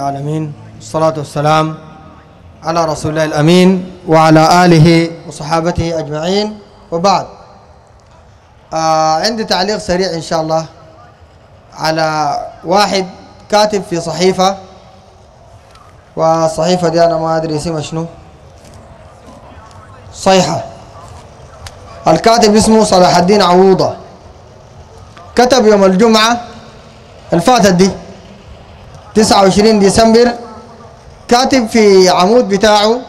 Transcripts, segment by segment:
العالمين والصلاة والسلام على رسول الله الأمين وعلى آله وصحابته أجمعين. وبعد آه عندي تعليق سريع إن شاء الله على واحد كاتب في صحيفة والصحيفة دي أنا ما أدري اسمها شنو. صيحة. الكاتب اسمه صلاح الدين عووضة كتب يوم الجمعة الفاتت دي. 29 ديسمبر كاتب في عمود بتاعه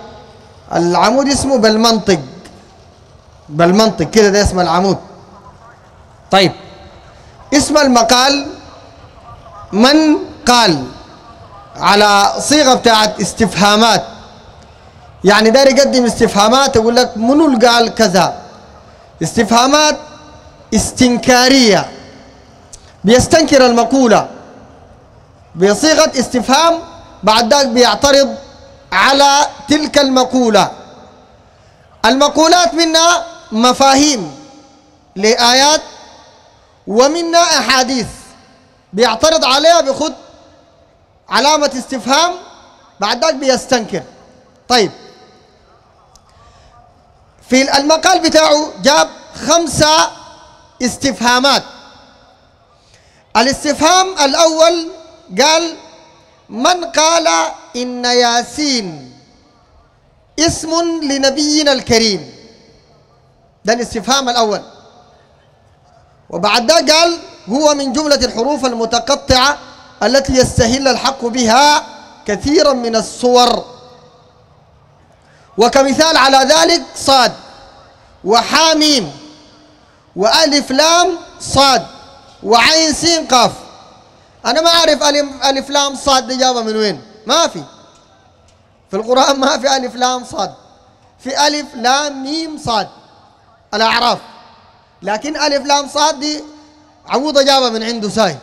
العمود اسمه بالمنطق. بالمنطق كده ده اسم العمود. طيب اسم المقال من قال على صيغة بتاعت استفهامات. يعني داير يقدم استفهامات يقول لك منو اللي قال كذا؟ استفهامات استنكارية. بيستنكر المقولة. بصيغة استفهام بعد ذلك بيعترض على تلك المقولة. المقولات منها مفاهيم لآيات ومنها أحاديث بيعترض عليها بخد علامة استفهام بعد ذلك بيستنكر. طيب. في المقال بتاعه جاب خمسة استفهامات. الاستفهام الأول قال من قال إن ياسين اسم لنبينا الكريم؟ ده الاستفهام الأول. وبعد ذلك قال هو من جملة الحروف المتقطعة التي يستهل الحق بها كثيرا من الصور. وكمثال على ذلك صاد وحاميم وألف لام صاد وعين سين قاف. أنا ما أعرف الف ألف لام صاد دي جابها من وين؟ ما في. في القرآن ما في ألف لام صاد. في ألف لام ميم صاد. الأعراف. لكن ألف لام صاد دي عوضه جابها من عنده ساي.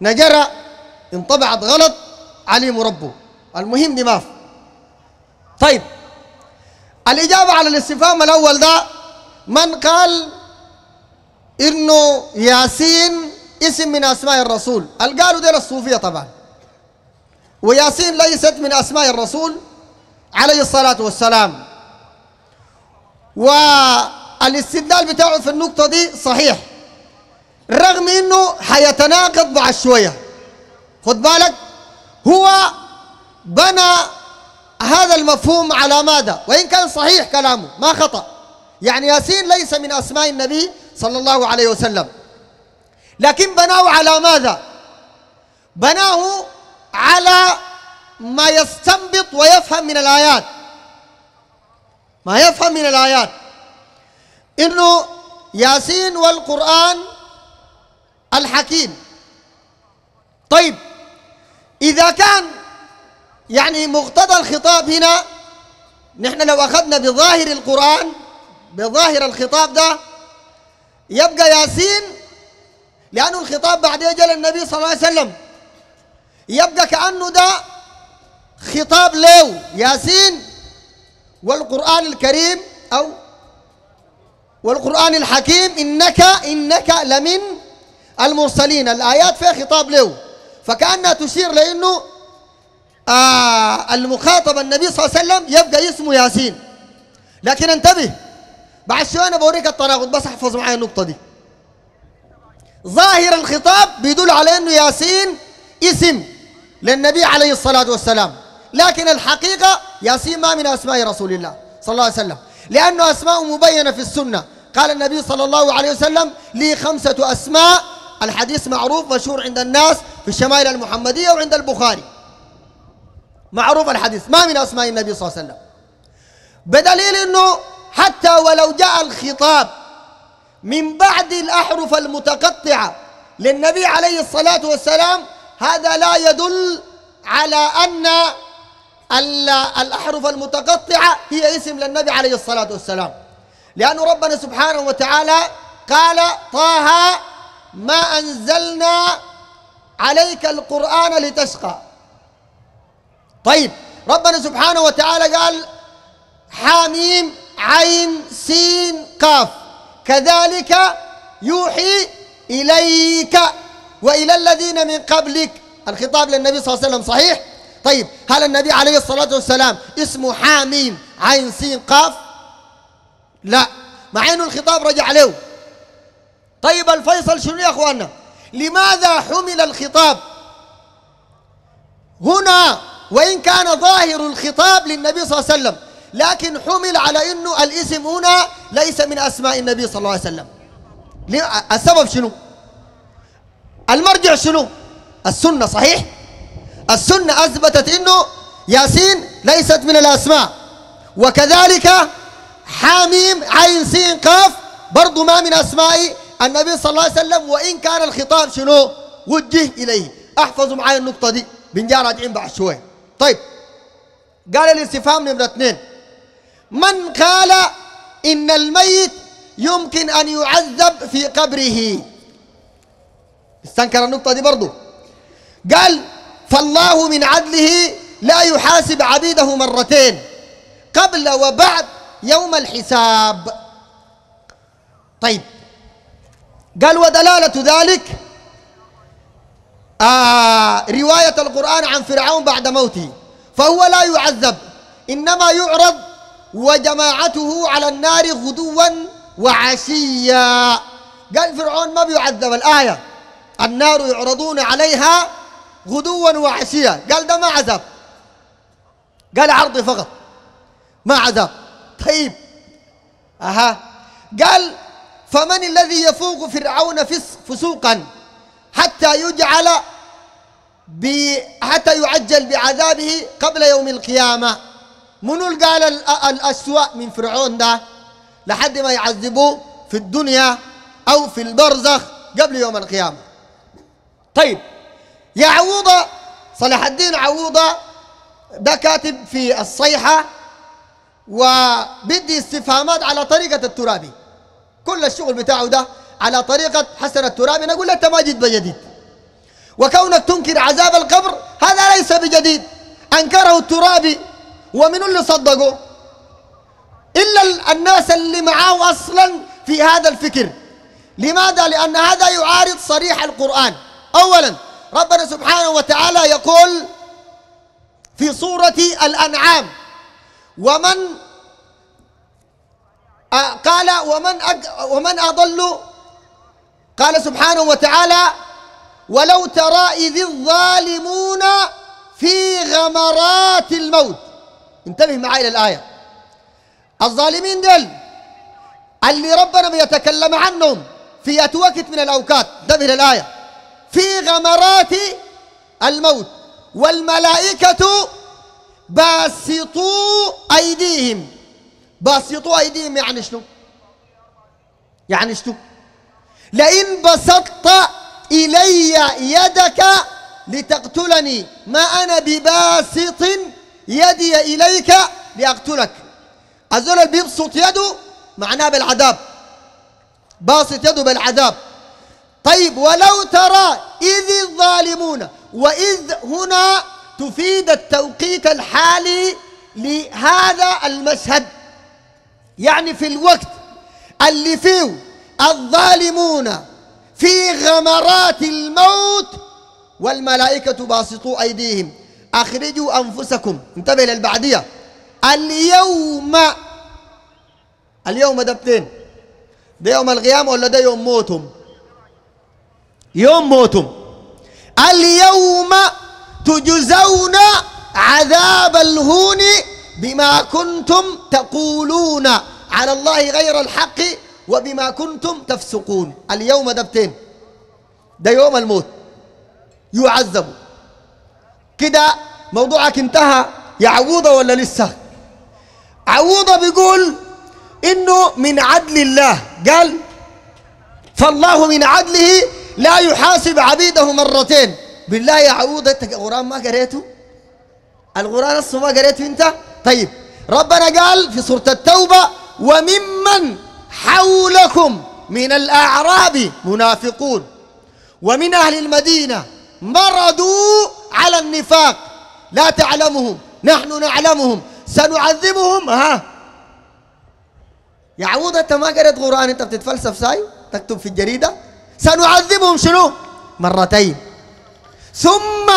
نجرة انطبعت غلط عليم ربه. المهم دي ما في. طيب. الإجابة على الاستفهام الأول ده من قال إنه ياسين اسم من أسماء الرسول. قالوا ديل الصوفية طبعا. وياسين ليست من أسماء الرسول عليه الصلاة والسلام. والاستدلال بتاعه في النقطة دي صحيح. رغم إنه حيتناقض بعد شوية. خد بالك هو بنى هذا المفهوم على ماذا؟ وإن كان صحيح كلامه ما خطأ. يعني ياسين ليس من أسماء النبي صلى الله عليه وسلم. لكن بناه على ماذا؟ بناه على ما يستنبط ويفهم من الآيات. ما يفهم من الآيات. إنه ياسين والقرآن الحكيم. طيب إذا كان يعني مقتضى الخطاب هنا نحن لو أخذنا بظاهر القرآن بظاهر الخطاب ده يبقى ياسين لأنه الخطاب بعد أجل النبي صلى الله عليه وسلم. يبقى كأنه ده خطاب له ياسين والقرآن الكريم أو والقرآن الحكيم إنك إنك لمن المرسلين. الآيات فيها خطاب له فكأنها تشير لأنه آه المخاطب النبي صلى الله عليه وسلم يبقى اسمه ياسين. لكن انتبه بعد شوية أنا بوريك التناقض بس احفظ معي النقطة دي. ظاهر الخطاب بيدل على إنه ياسين اسم للنبي عليه الصلاة والسلام. لكن الحقيقة ياسين ما من أسماء رسول الله صلى الله عليه وسلم. لأنه أسماء مبينة في السنة. قال النبي صلى الله عليه وسلم لي خمسة أسماء. الحديث معروف مشهور عند الناس في الشمائل المحمدية وعند البخاري. معروف الحديث ما من أسماء النبي صلى الله عليه وسلم. بدليل إنه حتى ولو جاء الخطاب من بعد الأحرف المتقطعة للنبي عليه الصلاة والسلام هذا لا يدل على أن الأحرف المتقطعة هي اسم للنبي عليه الصلاة والسلام. لأن ربنا سبحانه وتعالى قال طه ما أنزلنا عليك القرآن لتشقى. طيب ربنا سبحانه وتعالى قال حاميم عين سين قاف كذلك يوحي إليك وإلى الذين من قبلك. الخطاب للنبي صلى الله عليه وسلم صحيح؟ طيب هل النبي عليه الصلاة والسلام اسمه حاميم عين سين قاف؟ لا. مع إنه الخطاب رجع له. طيب الفيصل شنو يا أخواننا؟ لماذا حمل الخطاب؟ هنا وإن كان ظاهر الخطاب للنبي صلى الله عليه وسلم. لكن حمل على أنه الاسم هنا ليس من أسماء النبي صلى الله عليه وسلم. السبب شنو؟ المرجع شنو؟ السنة صحيح؟ السنة أثبتت أنه ياسين ليست من الأسماء. وكذلك حاميم عين سين قاف برضو ما من أسماء النبي صلى الله عليه وسلم. وإن كان الخطاب شنو؟ وجه إليه. احفظوا معي النقطة دي بنجا راجعين بعد شوية. طيب قال الاستفهام نمرة اثنين. من قال إن الميت يمكن أن يعذب في قبره؟ استنكر النقطة دي برضو. قال فالله من عدله لا يحاسب عبيده مرتين قبل وبعد يوم الحساب. طيب قال ودلالة ذلك آه رواية القرآن عن فرعون بعد موته فهو لا يعذب إنما يعرض وجماعته على النار غدوا وعشيا. قال فرعون ما بيعذب الآية. النار يعرضون عليها غدوا وعشيا. قال ده ما عذاب. قال عرض فقط. ما عذاب. طيب. أها. قال فمن الذي يفوق فرعون فسوقا حتى يجعل حتى يعجل بعذابه قبل يوم القيامة. منو قال الأسوأ من فرعون ده؟ لحد ما يعذبوه في الدنيا أو في البرزخ قبل يوم القيامة. طيب يا عوضة صلاح الدين عوضة ده كاتب في الصيحة وبدي استفهامات على طريقة الترابي. كل الشغل بتاعه ده على طريقة حسن الترابي. نقول أنت ما جيت بجديد. وكونك تنكر عذاب القبر هذا ليس بجديد. أنكره الترابي ومن اللي صدقه إلا الناس اللي معاه أصلا في هذا الفكر. لماذا؟ لأن هذا يعارض صريح القرآن. أولا ربنا سبحانه وتعالى يقول في سورة الأنعام ومن قال ومن ومن أضل؟ قال سبحانه وتعالى ولو ترى إذ الظالمون في غمرات الموت انتبه معي إلى الآية الظالمين دل اللي ربنا بيتكلم عنهم في وقت من الأوقات. انتبه إلى الآية في غمرات الموت والملائكة باسطوا أيديهم. باسطوا أيديهم يعني شنو؟ يعني شنو؟ لئن بسطت إلي يدك لتقتلني. ما أنا بباسط يدي إليك لأقتلك الزول بيبسط يده معناه بالعذاب. باسط يده بالعذاب. طيب ولو ترى إذ الظالمون وإذ هنا تفيد التوقيت الحالي لهذا المشهد. يعني في الوقت اللي فيه الظالمون في غمرات الموت والملائكة باسطوا أيديهم. أخرجوا أنفسكم. انتبه للبعدية اليوم اليوم ده بتين ده يوم القيامة ولا ده يوم موتهم؟ يوم موتهم. اليوم تجزون عذاب الهون بما كنتم تقولون على الله غير الحق وبما كنتم تفسقون. اليوم دبتين ده يوم الموت. يعذب كده موضوعك انتهى. يا عوضة ولا لسه؟ عوضة بيقول إنه من عدل الله. قال فالله من عدله لا يحاسب عبيده مرتين. بالله يا عوضة انت القرآن ما قريته؟ القرآن أصلا ما قريته انت؟ طيب ربنا قال في سورة التوبة وممن حولكم من الأعراب منافقون ومن أهل المدينة مرضوا على النفاق. لا تعلمهم. نحن نعلمهم. سنعذبهم. ها. يا عوض أنت ما قريت قرآن؟ أنت بتتفلسف ساي؟ تكتب في الجريدة؟ سنعذبهم شنو؟ مرتين. ثم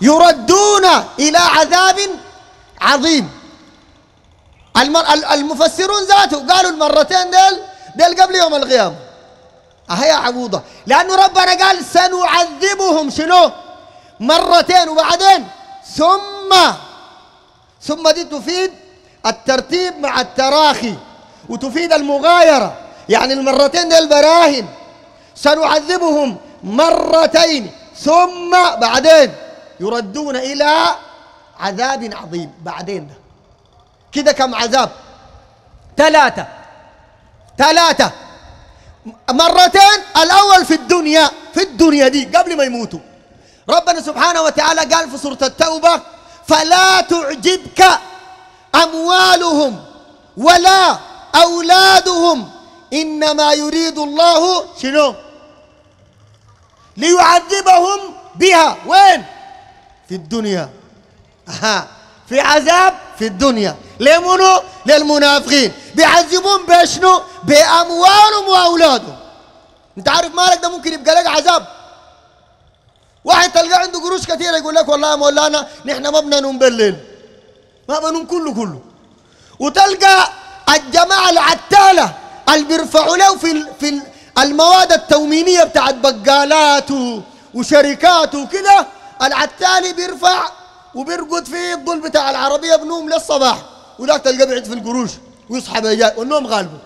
يردون إلى عذاب عظيم. المفسرون ذاته قالوا المرتين ديل ديل قبل يوم القيامة. أهي عبوضة لأنه ربنا قال سنعذبهم شنو؟ مرتين وبعدين. ثم ثم دي تفيد الترتيب مع التراخي وتفيد المغايرة. يعني المرتين دي البراهن سنعذبهم مرتين ثم بعدين. يردون إلى عذاب عظيم. بعدين ده. كده كم عذاب؟ ثلاثة. ثلاثة. مرتين الأول في الدنيا في الدنيا دي قبل ما يموتوا. ربنا سبحانه وتعالى قال في سورة التوبة فلا تعجبك أموالهم ولا أولادهم إنما يريد الله شنو؟ ليعذبهم بها. وين؟ في الدنيا. ها في عذاب؟ في الدنيا. لمنو؟ للمنافقين. بيعذبون بشنو؟ بأموالهم وأولادهم. أنت عارف مالك ده ممكن يبقى لك عذاب؟ واحد تلقى عنده قروش كثيرة يقول لك والله يا مولانا نحن ما بننوم بالليل. ما بنوم كله كله. وتلقى الجماعة العتالة اللي بيرفعوا له في في المواد التومينية بتاعت بقالات وشركات وكده العتالي بيرفع وبيرقد في الظل بتاع العربية بنوم للصباح. وذاك تلقى بيعد في القروش ويصحى بيجاي والنوم غالبه.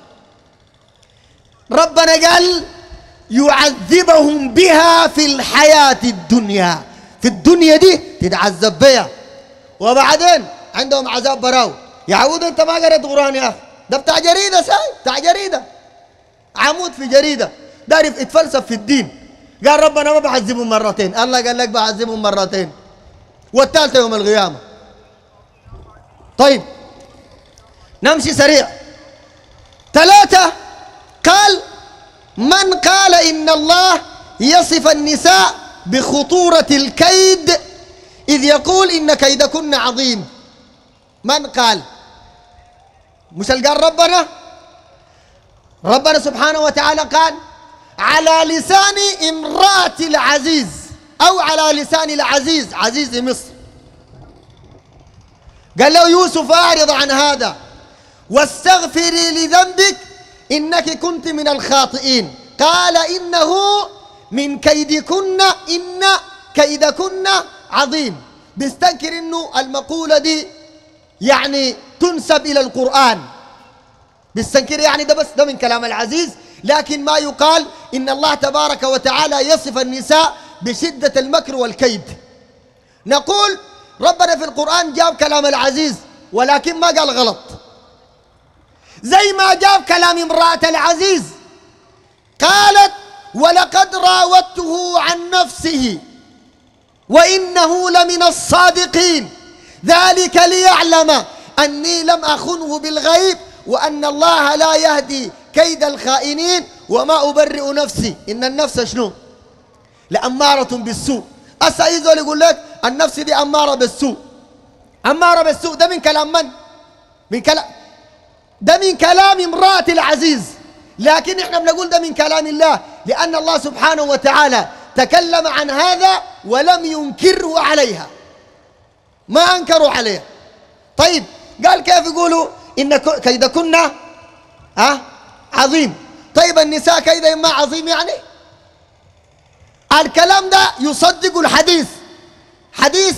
ربنا قال يعذبهم بها في الحياة الدنيا. في الدنيا دي تتعذب بها وبعدين عندهم عذاب براو. يعود انت ما قريت قرآن يا أخي. ده بتاع جريدة ساي. بتاع جريدة. عمود في جريدة. داري يتفلسف في الدين. قال ربنا ما بعذبهم مرتين. الله قال لك بعذبهم مرتين. والثالثة يوم القيامة. طيب. نمشي سريع. ثلاثة. قال قال إن الله يصف النساء بخطورة الكيد إذ يقول إن كيدكن عظيم. من قال؟ مش قال ربنا؟ ربنا سبحانه وتعالى قال على لسان امرأة العزيز أو على لسان العزيز عزيز مصر. قال له يوسف أعرض عن هذا واستغفري لذنبك إنك كنت من الخاطئين قال إنه من كيدكن إن كيدكن عظيم. بيستنكر إنه المقولة دي يعني تنسب إلى القرآن. بيستنكر يعني ده بس ده من كلام العزيز. لكن ما يقال إن الله تبارك وتعالى يصف النساء بشدة المكر والكيد. نقول ربنا في القرآن جاب كلام العزيز ولكن ما قال غلط. زي ما جاب كلام امرأة العزيز. قالت ولقد راودته عن نفسه وإنه لمن الصادقين. ذلك ليعلم أني لم أخنه بالغيب وأن الله لا يهدي كيد الخائنين وما أبرئ نفسي. إن النفس شنو؟ لأمارة بالسوء. أسا يقول لك النفس دي أمارة بالسوء. أمارة بالسوء ده من كلام من؟ من كلام ده من كلام امرأة العزيز. لكن إحنا بنقول ده من كلام الله لأن الله سبحانه وتعالى تكلم عن هذا ولم ينكره عليها. ما أنكروا عليها طيب قال كيف يقولوا؟ إن كيدكن ها؟ عظيم. طيب النساء كيد ما عظيم يعني؟ الكلام ده يصدق الحديث. حديث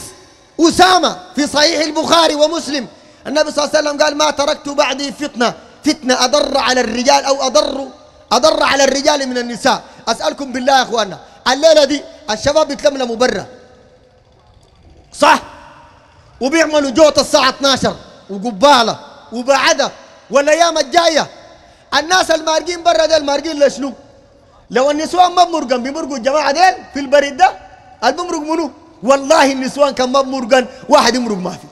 أسامة في صحيح البخاري ومسلم. النبي صلى الله عليه وسلم قال ما تركت بعدي فتنة فتنة أضر على الرجال أو أضر أضر على الرجال من النساء. أسألكم بالله يا أخوانا الليلة دي الشباب بيتلملموا برا صح؟ وبيعملوا جوط الساعة 12 وقبالة وبعدها والأيام الجاية. الناس المارقين برا ديل مارقين لشنو لو؟ النسوان ما بمرقن بيمرقوا الجماعة ديل في البريد ده؟ الممرق منو؟ والله النسوان كان ما بمرقن واحد يمرق ما في.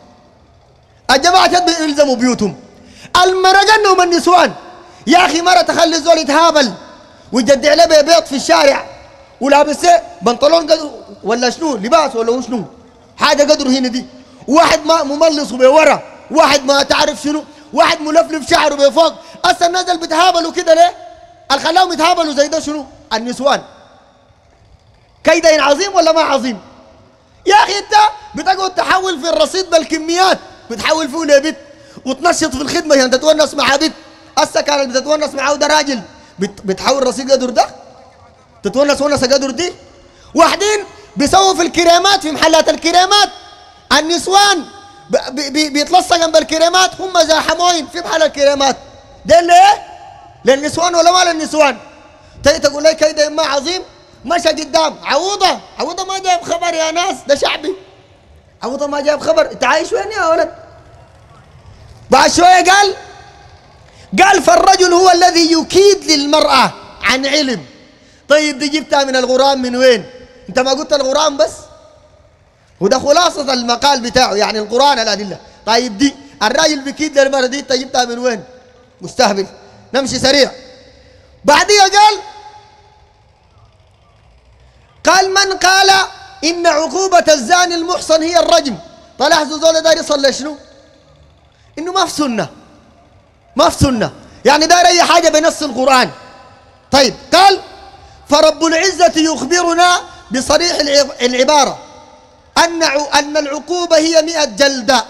الجماعة يلزموا بيوتهم. المرقن هم النسوان. يا أخي مرة تخلي الزول يتهابل ويجدع له بيض في الشارع ولابس بنطلون قدر ولا شنو؟ لباس ولا شنو؟ حاجة قدره هنا دي. واحد ما مملص بورا واحد ما تعرف شنو؟ واحد ملفلف شعره بفوق أصلا الناس اللي بيتهابلوا كده ليه؟ اللي خلاهم يتهابلوا زي ده شنو؟ النسوان. كيدين عظيم ولا ما عظيم؟ يا أخي أنت بتقعد تحول في الرصيد بالكميات. بتحول فيه لبت وتنشط في الخدمة عشان تتونس مع بت هسه كان اللي بتتونس معاه ده راجل. بت بتحول رصيد قدر ده؟ تتونس ونسه قدر دي؟ واحدين بيسووا في الكريمات في محلات الكريمات. النسوان بيتلصق جنب الكريمات هم زاحموين في محل الكريمات. ده ليه؟ للنسوان ولا ما للنسوان؟ تيجي تقول لي كيد ما عظيم مشى قدام. عوضة عوضة ما جايب خبر يا ناس ده شعبي. عوضة ما جايب خبر. انت عايش وين يا ولد؟ بعد شوية قال؟ قال فالرجل هو الذي يكيد للمرأة عن علم. طيب دي جبتها من الغرام من وين؟ انت ما قلت الغرام بس؟ وده خلاصة المقال بتاعه يعني القرآن الأدلة. طيب دي الراجل بكيد للمرأة دي انت جبتها من وين؟ مستهبل. نمشي سريع. بعديها قال قال من قال إن عقوبة الزاني المحصن هي الرجم. طلعتوا زول داير يصلي شنو؟ إنه ما في سنة. ما في سنة. يعني داير أي حاجة بنص القرآن. طيب قال فرب العزة يخبرنا بصريح الع- العبارة. أن ع- أن العقوبة هي مئة جلدة.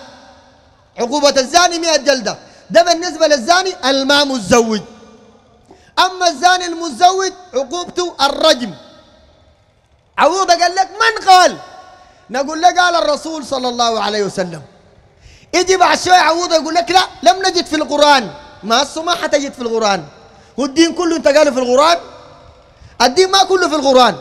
عقوبة الزاني مئة جلدة. ده بالنسبة للزاني الما متزوج أما الزاني المتزوج عقوبته الرجم. عوضة قال لك من قال؟ نقول لك قال الرسول صلى الله عليه وسلم. يجي بعد شوية عوضة يقول لك لا لم نجد في القرآن. ما ما حتجد في القرآن. والدين كله انت قاله في القرآن؟ الدين ما كله في القرآن.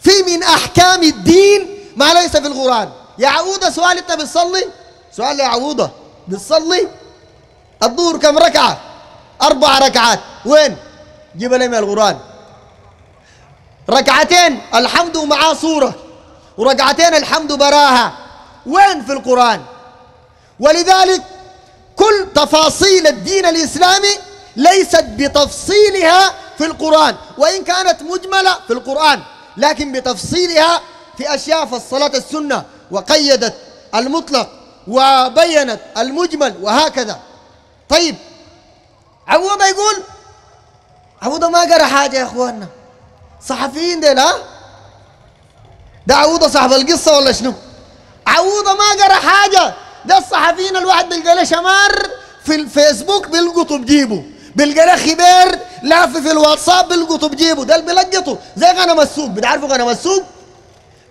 في من أحكام الدين ما ليس في القرآن. يا عوضة سؤال انت بتصلي؟ سؤال يا عوضة بتصلي؟ الظهر كم ركعة؟ أربع ركعات. وين؟ جيب لي من القرآن. ركعتين الحمد معاه صورة وركعتين الحمد براها. وين في القرآن؟ ولذلك كل تفاصيل الدين الإسلامي ليست بتفصيلها في القرآن وإن كانت مجملة في القرآن لكن بتفصيلها في أشياء فصلت السنة وقيدت المطلق وبينت المجمل وهكذا. طيب عوضة يقول؟ عوضة ما قرأ حاجة يا أخواننا؟ صحفيين ديل ها؟ ده عوضة صاحب القصة ولا شنو؟ عوضة ما قرأ حاجة؟ ده الصحفيين الواحد بيلقى له شمار في الفيسبوك بيلقطوا بجيبه بيلقى له خبير لاف في الواتساب بيلقطوا بجيبه ده اللي بيلقطوا زي غنم السوق بتعرفوا غنم السوق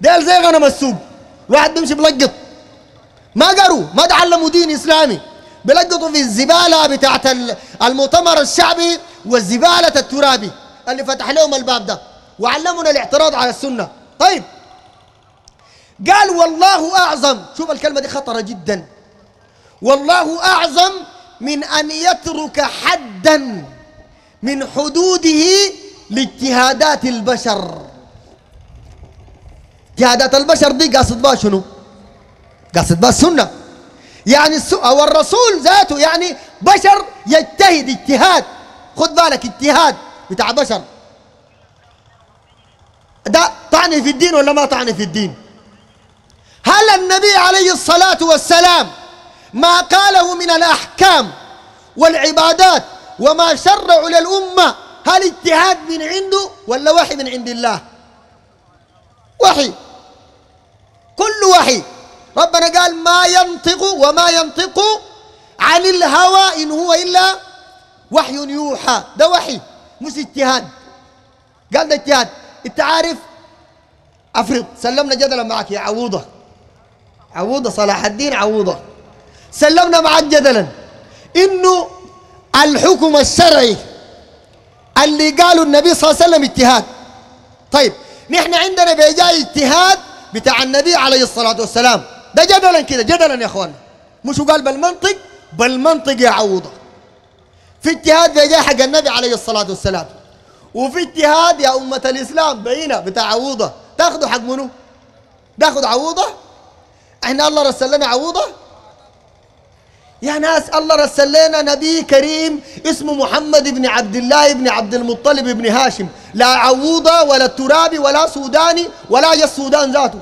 ده زي غنم السوق الواحد بيمشي بيلقط. ما قروا. ما تعلموا دين إسلامي. بيلقطوا في الزبالة بتاعت ال- المؤتمر الشعبي والزبالة الترابي اللي فتح لهم الباب ده. وعلمونا الاعتراض على السنة. طيب. قال والله أعظم. شوف الكلمة دي خطرة جدا. والله أعظم من أن يترك حدا من حدوده لاجتهادات البشر. اجتهادات البشر دي قاصد بها شنو؟ قاصد بها السنة. يعني. أو الرسول ذاته يعني بشر يجتهد اجتهاد. خد بالك اجتهاد بتاع بشر. ده طعن في الدين ولا ما طعن في الدين؟ هل النبي عليه الصلاة والسلام ما قاله من الأحكام والعبادات وما شرع للأمة هل اجتهاد من عنده ولا وحي من عند الله؟ وحي. كل وحي. ربنا قال ما ينطق وما ينطق عن الهوى إن هو إلا وحي يوحى. ده وحي مش اجتهاد. قال ده اجتهاد. انت عارف افرض سلمنا جدلا معك يا عوضة. عوضه صلاح الدين عوضه. سلمنا معك جدلا. إنه الحكم الشرعي اللي قالوا النبي صلى الله عليه وسلم اجتهاد طيب نحن عندنا بيجاي اجتهاد بتاع النبي عليه الصلاة والسلام. ده جدلا كده جدلا يا اخوانا مش قال بالمنطق؟ بالمنطق يا عوضة. في اجتهاد بيجاي حق النبي عليه الصلاة والسلام. وفي اجتهاد يا أمة الإسلام بينا بتاع عوضة. تاخذوا حق منو؟ تاخذ عوضة؟ إحنا الله رسل لنا عوضة؟ يا ناس الله رسل لنا نبي كريم اسمه محمد بن عبد الله بن عبد المطلب بن هاشم. لا عوضة ولا الترابي ولا سوداني ولا جا السودان ذاته.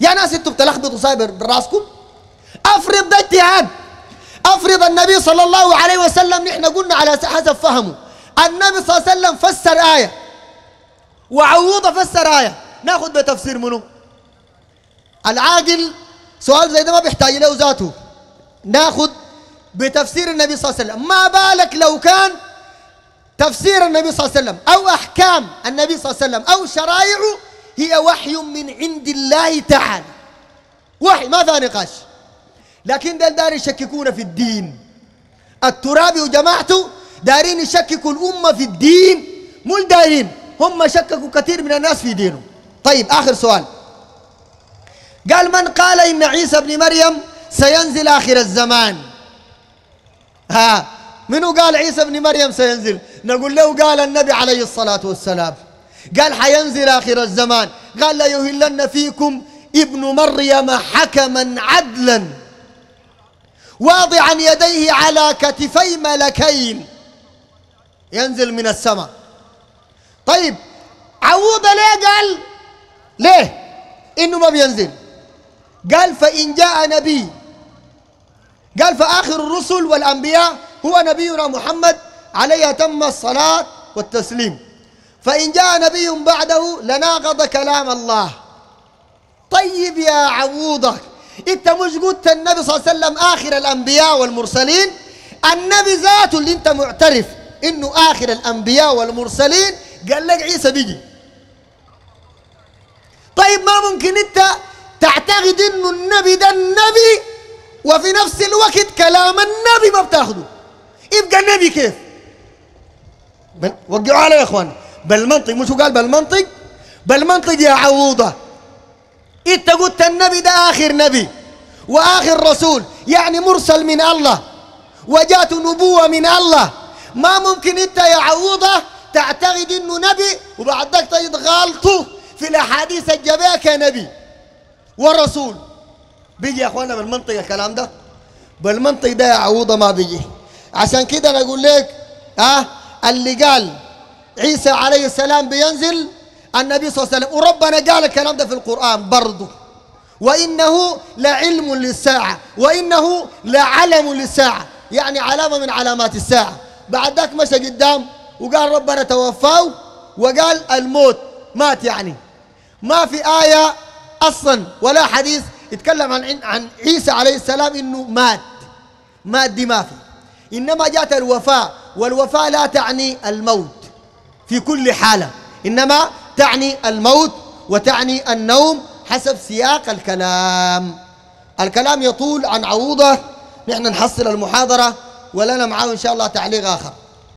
يا ناس أنتوا بتلخبطوا صايب براسكم؟ افرض ده اجتهاد. افرض النبي صلى الله عليه وسلم نحن قلنا على حسب فهمه. النبي صلى الله عليه وسلم فسر آية. وعوضة فسر آية. ناخذ بتفسير منه. العاقل سؤال زي ده ما بيحتاج له ذاته. ناخذ بتفسير النبي صلى الله عليه وسلم. ما بالك لو كان تفسير النبي صلى الله عليه وسلم أو أحكام النبي صلى الله عليه وسلم أو شرائعه هي وحي من عند الله تعالى. وحي ما فيها نقاش؟ لكن ده دار يشككون في الدين. الترابي وجماعته دارين يشككوا الأمة في الدين. مو دارين هم شككوا كثير من الناس في دينه طيب آخر سؤال. قال من قال إن عيسى ابن مريم سينزل آخر الزمان؟ ها منو قال عيسى ابن مريم سينزل؟ نقول له قال النبي عليه الصلاة والسلام. قال حينزل آخر الزمان. قال لا يهلن فيكم ابن مريم حكما عدلا. واضعا يديه على كتفي ملكين. ينزل من السماء. طيب عوض ليه قال؟ ليه؟ إنه ما بينزل. قال فإن جاء نبي. قال فآخر الرسل والأنبياء هو نبينا محمد عليه تم الصلاة والتسليم. فإن جاء نبي بعده لناقض كلام الله. طيب يا عوضك إنت مش قلت النبي صلى الله عليه وسلم آخر الأنبياء والمرسلين؟ النبي ذاته اللي أنت معترف إنه آخر الأنبياء والمرسلين؟ قال لك عيسى بيجي. طيب ما ممكن أنت تعتقد إنه النبي ده النبي وفي نفس الوقت كلام النبي ما بتاخده. يبقى النبي كيف؟ وقعوا عليه يا اخوان بالمنطق مش قال بالمنطق بالمنطق يا عوضة. إنت قلت النبي ده آخر نبي وآخر رسول يعني مرسل من الله وجات نبوة من الله. ما ممكن إنت يا عوضة تعتقد إنه نبي وبعد ذلك تجد غلطه في الأحاديث الجبيه كنبي. ورسول بيجي يا أخوانا بالمنطق الكلام ده. بالمنطق ده يا عوضة ما بيجي. عشان كده أنا أقول لك ها أه اللي قال عيسى عليه السلام بينزل النبي صلى الله عليه وسلم. وربنا قال الكلام ده في القرآن برضه وإنه لعلم للساعة. وإنه لعلم للساعة. يعني علامة من علامات الساعة. بعد ذاك مشى قدام وقال ربنا توفاه وقال الموت مات يعني. ما في آية أصلا ولا حديث يتكلم عن عن عيسى عليه السلام إنه مات. مات دي ما في. إنما جاءت الوفاة والوفاة لا تعني الموت في كل حالة. إنما تعني الموت وتعني النوم حسب سياق الكلام. الكلام يطول عن عوضة. نحن نحصل المحاضرة ولنا معاه إن شاء الله تعليق آخر.